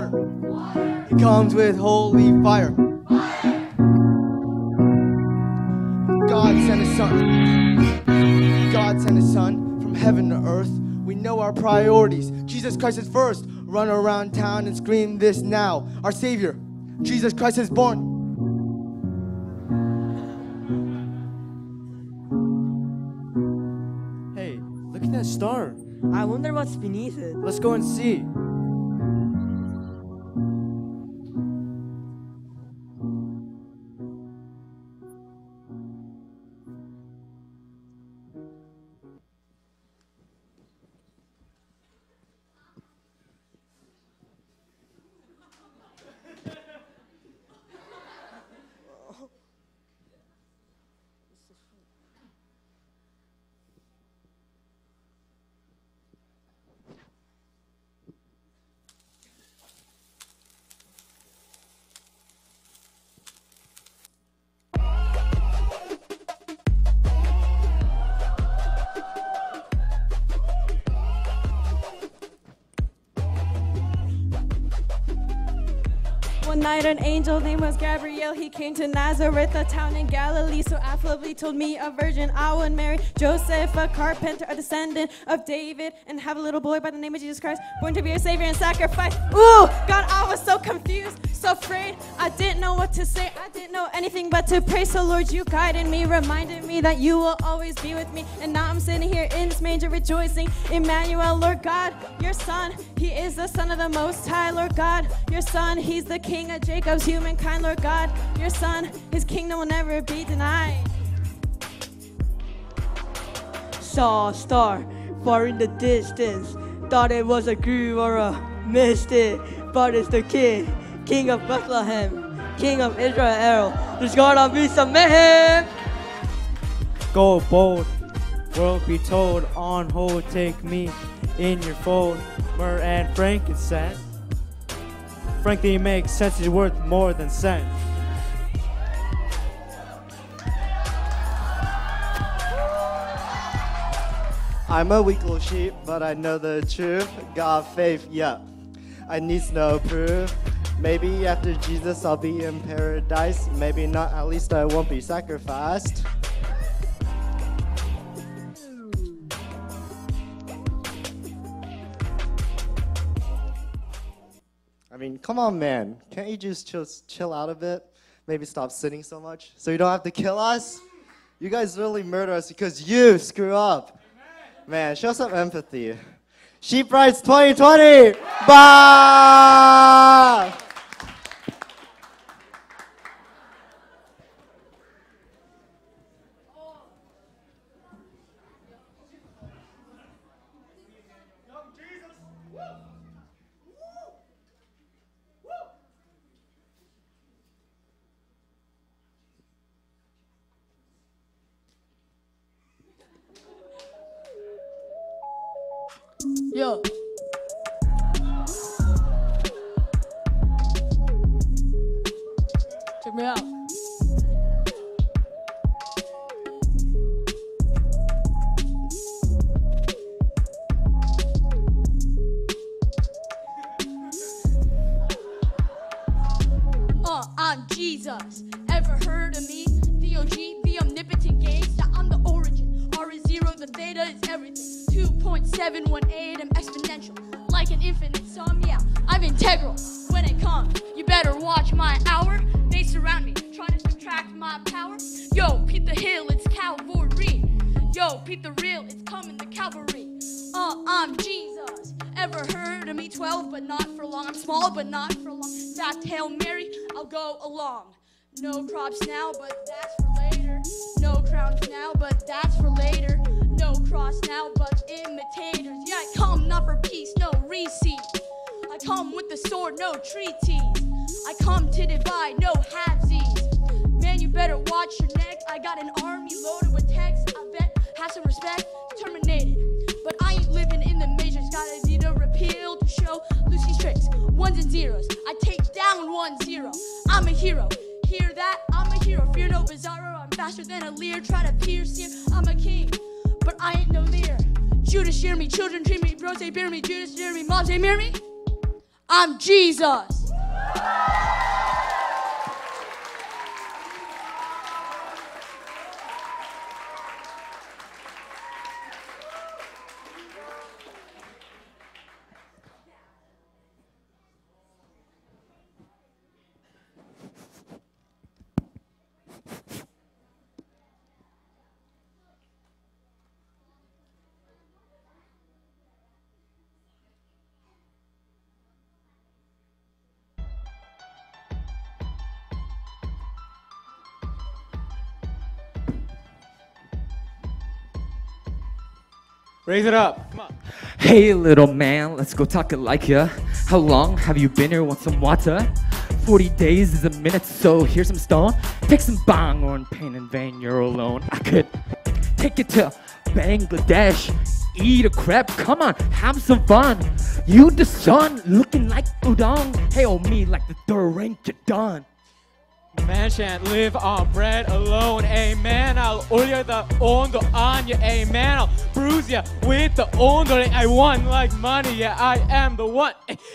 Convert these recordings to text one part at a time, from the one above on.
you with water. He comes with holy fire. God sent His Son. God sent His Son from heaven to earth. We know our priorities. Jesus Christ is first. Run around town and scream this now. Our Savior, Jesus Christ is born. Hey, look at that star. I wonder what's beneath it. Let's go and see. Night, an angel named was Gabriel. He came to Nazareth, a town in Galilee. So affably told me a virgin I would marry Joseph, a carpenter, a descendant of David, and have a little boy by the name of Jesus Christ, born to be a savior and sacrifice. Ooh, God, I was so confused, so afraid. I didn't know what to say. I didn't know anything but to pray. So Lord, you guided me, reminded me that you will always be with me. And now I'm sitting here in this manger rejoicing. Emmanuel, Lord God, your son, he is the son of the Most High, Lord God, your son, he's the king of Jacob's humankind, Lord God, your son, his kingdom will never be denied. Saw a star far in the distance. Thought it was a groove or a missed it. But it's the king, king of Bethlehem, king of Israel. There's gonna be some mayhem. Go bold, world be told. On hold, take me in your fold. Myrrh and frankincense. Frankly, it makes sense. It's worth more than cent. I'm a weak little sheep, but I know the truth. God, faith, yeah. I need no proof. Maybe after Jesus I'll be in paradise. Maybe not, at least I won't be sacrificed. Mean, come on, man. Can't you just chill, chill out a bit? Maybe stop sitting so much so you don't have to kill us? You guys really murder us because you screw up. Man, show some empathy. Sheep Rights 2020! Bah! Yo. Check me out. 2.718, I'm exponential. Like an infinite sum, yeah, I'm integral. When it comes, you better watch my hour. They surround me, trying to subtract my power. Yo, Pete the Hill, it's cavalry. Yo, Pete the Real, it's coming the cavalry. Uh, I'm Jesus. Ever heard of me? 12, but not for long. I'm small, but not for long. That Hail Mary, I'll go along. No crops now, but that's for later. No crowns now, but that's for later. No cross now, but imitators. Yeah, I come not for peace, no receipt. I come with the sword, no treaties. I come to divide, no halvesies. Man, you better watch your neck. I got an army loaded with text. I bet have some respect. Terminated, but I ain't living in the majors. Gotta need a repeal to show Lucy's tricks. Ones and zeros. I take down one zero. I'm a hero. Hear that? I'm a hero. Fear no bizarro. I'm faster than a leer. Try to pierce here. I'm a king, but I ain't no leer. Judas hear me, children treat me, bros they bear me, Judas hear me, moms marry me. I'm Jesus. Raise it up. Hey little man, let's go talk it like ya. How long have you been here? Want some water? 40 days is a minute, so here's some stone. Take some bong or in pain in vain, you're alone. I could take you to Bangladesh, eat a crab, come on, have some fun. You the sun, looking like udon. Hail oh, me like the third rank you're done. Man shan't live on bread alone. Amen. I'll order the ondo on you. Amen. I'll bruise you with the ondo. I want like money. Yeah, I am the one.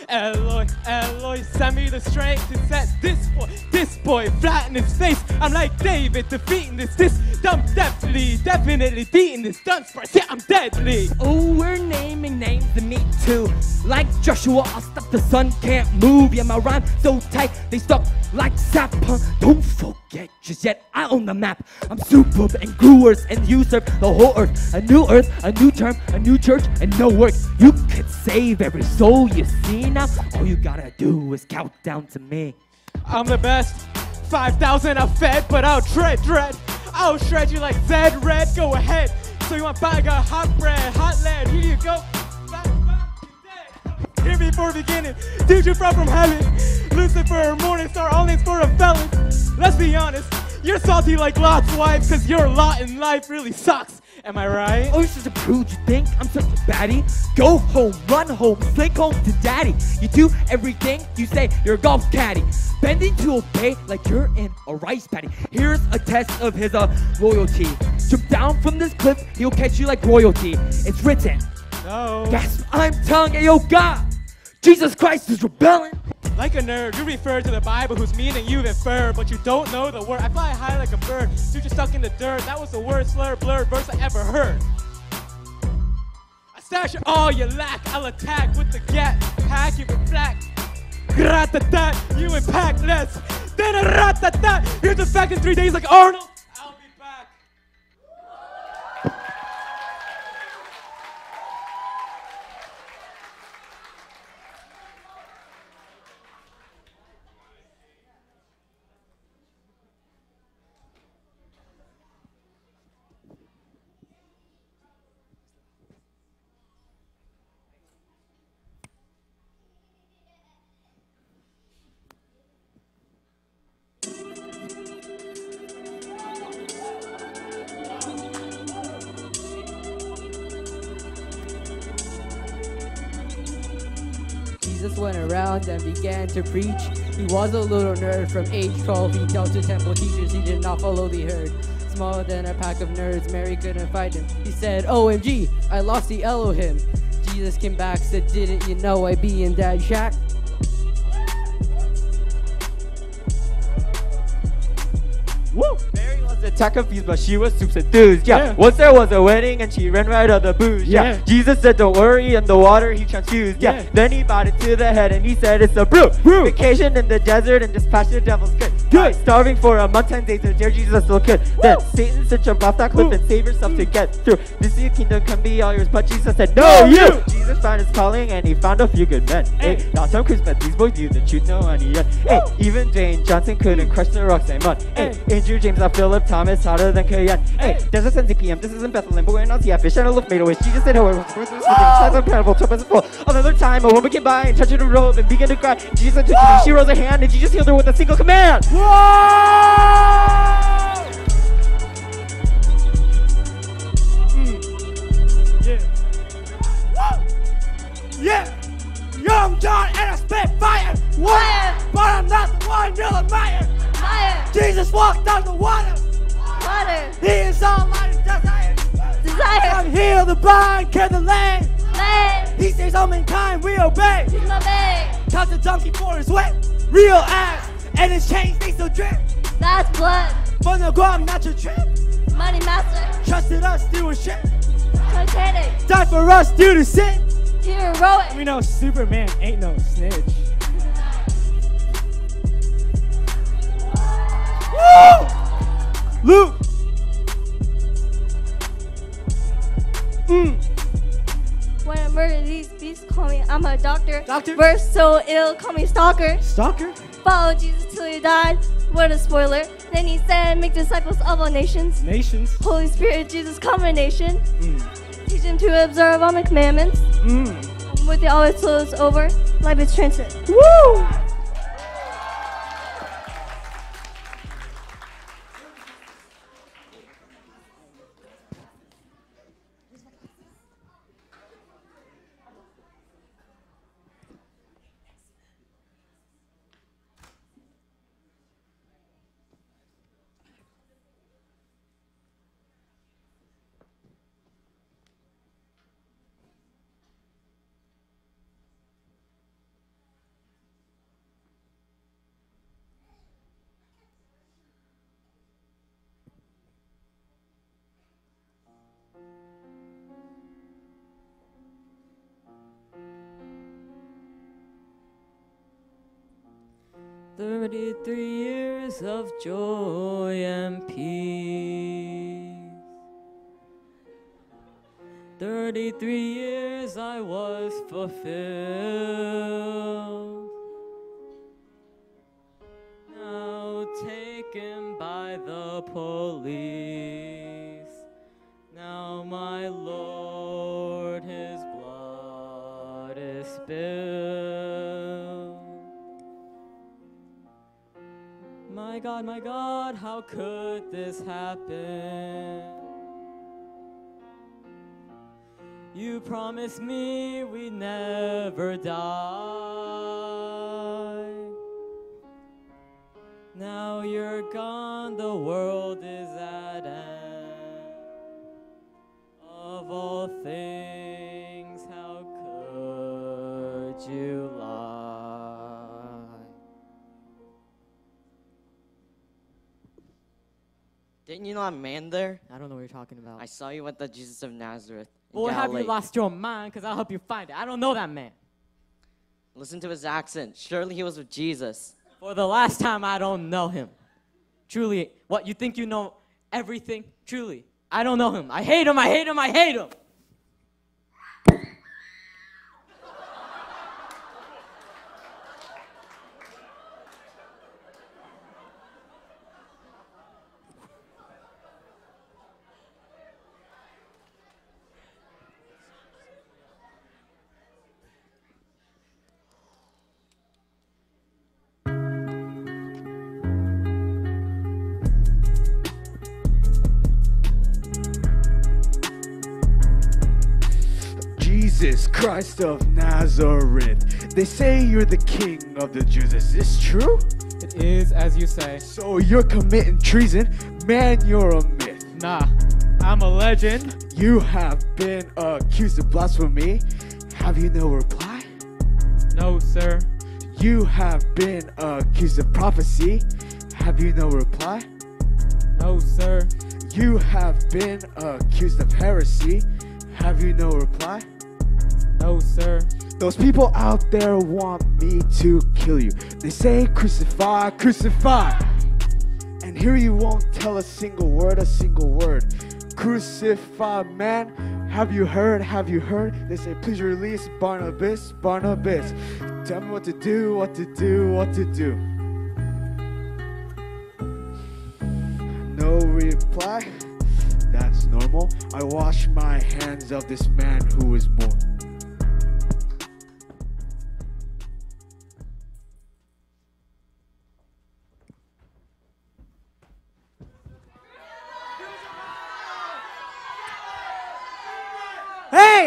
Eloy, Eloy, send me the strength to set this boy, this boy flat in his face. I'm like David defeating this. This dumb definitely, definitely beating this dunce first. Yeah, I'm deadly. Oh, we're naming names to me too. Like Joshua, I'll stop the sun can't move. Yeah, my rhyme so tight, they stuck like sap. Don't forget, just yet I own the map. I'm super and growers, and serve the whole earth. A new earth, a new term, a new church, and no work. You could save every soul you see now. All you gotta do is count down to me. I'm the best. 5,000 I fed, but I'll tread, dread. I'll shred you like Zed Red. Go ahead. So you want bag of hot bread, hot lead. Here you go. Me for beginning. Dude, you fell from heaven. Lucifer, morning star, all names for a felon. Let's be honest. You're salty like Lot's wife, cause your lot in life really sucks. Am I right? Oh, you're such a prude, you think I'm such a baddie? Go home, run home, slink home to daddy. You do everything you say, you're a golf caddy. Bending to obey like you're in a rice paddy. Here's a test of his uh, loyalty. Jump down from this cliff, he'll catch you like royalty. It's written. No. Gasp, I'm telling you, yo, God. Jesus Christ is rebelling. Like a nerd, you refer to the Bible whose meaning you infer, but you don't know the word. I fly high like a bird, dude, you're stuck in the dirt. That was the worst slur, blurred verse I ever heard. I stash all you lack, I'll attack with the gat, pack you with black. Gratatat, you impact less than a ratatat. Fact in three days like Arnold. Around and began to preach. He was a little nerd from age 12. He dealt to temple teachers, he did not follow the herd. Smaller than a pack of nerds, Mary couldn't find him. He said, OMG, I lost the Elohim. Jesus came back, said, Didn't you know I'd be in that shack? Was attack but she was super enthused. Yeah. Yeah. Once there was a wedding and she ran right out of the booze. Yeah. Yeah. Jesus said, Don't worry, and the water he transfused. Yeah. Yeah. Then he brought it to the head and he said, It's a brew. Brew. Vacation in the desert and dispatch the devil's good. Good. Starving for a month, 10 days, and dear Jesus still could. Then Satan said, Jump off that cliff Woo. and save yourself to get through. This your kingdom can be all yours, but Jesus said, No, you! you. Jesus found his calling and he found a few good men. Hey, Hey. not some Chris, but these boys knew the truth, no honey yet. Hey, even Jane Johnson couldn't crush the rocks they mud. Hey. Andrew James, uh, Philip Thomas, hotter than Kayan. Hey, Hey. there's a sense PM, this isn't Bethlehem, but we're not the fish and a loaf made of wish. Jesus said, however, with this ah! size incredible, top as full. Another time, a woman came by and touched her robe and began to cry. Jesus said to her, she rose her hand and Jesus healed her with a single command. Hmm. Yeah. Yeah. Young John and a spitfire. What? But I'm not the one Miller Meyer. Jesus walked on the water. He is all light and desire. Desire. I'm healed blind, care the land. Land, He saves all mankind, we obey. he's my babe. Count the donkey for his wet, real ass. And his chains, they still drip. That's blood. From the Guam, not your trip. Money master, Trusted us, stewardship. Titanic, Die for us due to sin. heroic. We know Superman ain't no snitch. Woo! Luke. Mm. When I murder these beasts, call me. I'm a doctor. Doctor? Verse so ill, call me stalker. Stalker. Follow Jesus till he died. What a spoiler. Then he said, make disciples of all nations. Nations. Holy Spirit, Jesus combination. Mm. Teach them to observe all my commandments. Mm. With the all its flows over, life is transit. Woo! Thirty-three years of joy and peace. Thirty-three years I was fulfilled. Now taken by the police. Now my Lord, His blood is spilled. My God, my God, how could this happen? You promised me we'd never die. Now you're gone, the world is at Didn't you know a man there? I don't know what you're talking about. I saw you with the Jesus of Nazareth. Boy, have you lost your mind? Because I'll help you find it. I don't know that man. Listen to his accent. Surely he was with Jesus. For the last time, I don't know him. Truly, what, you think you know everything? Truly, I don't know him. I hate him, I hate him, I hate him. Jesus Christ of Nazareth. They say you're the king of the Jews. Is this true? It is as you say. So you're committing treason? Man, you're a myth. Nah, I'm a legend. You have been accused of blasphemy. Have you no reply? No, sir. You have been accused of prophecy. Have you no reply? No, sir. You have been accused of heresy. Have you no reply? No, sir. Those people out there want me to kill you. They say crucify, crucify. And here you won't tell a single word, a single word. Crucify, man. Have you heard? Have you heard? They say, please release Barabbas, Barabbas. Tell me what to do, what to do, what to do. No reply. That's normal. I wash my hands of this man who is more.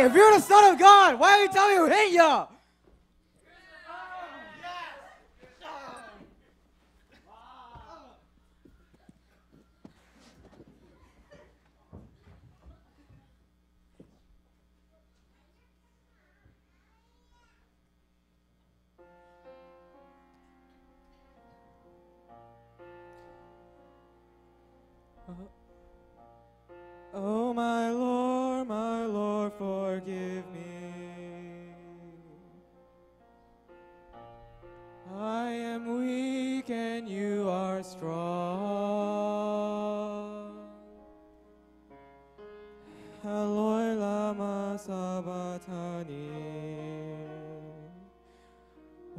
If you're the Son of God, why are you telling me who hit you? Oh my Lord.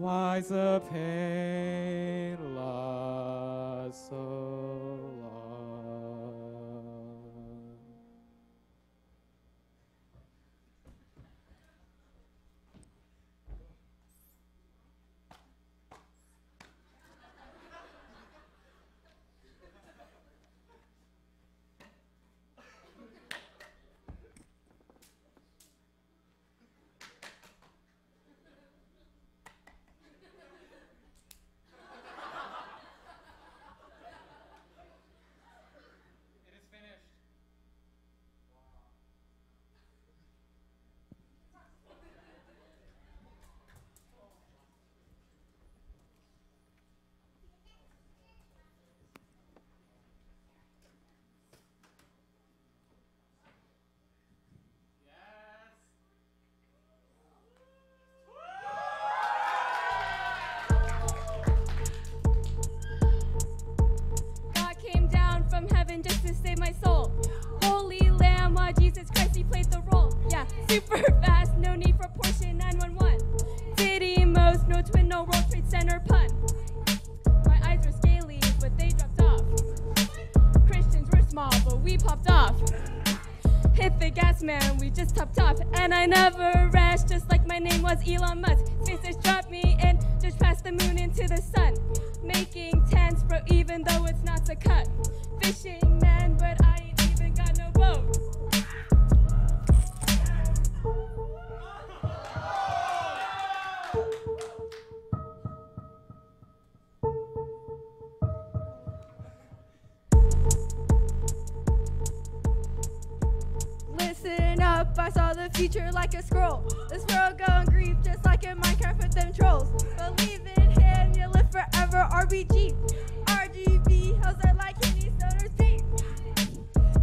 Why's the pain Elon Musk. SpaceX dropped me and just passed the moon into the sun. Making tents, bro, even though it's not to cut. Fishing, man, but I ain't even got no boat. Listen up, I saw the future like a scroll. This world going grief just like in Minecraft with them trolls. Believe in him, you live forever. RBG, RGB, how's that like these stoners beat?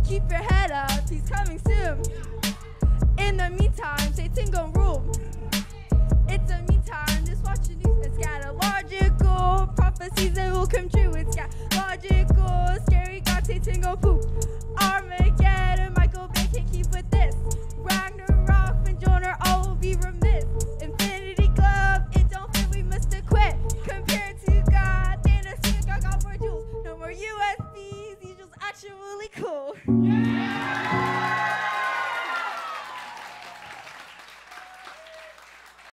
Keep your head up, he's coming soon. In the meantime, Satan gon' rule. It's a meantime, just watch the news. It's scatological prophecies that will come true. It's scatological, scary God, Satan gon' poop.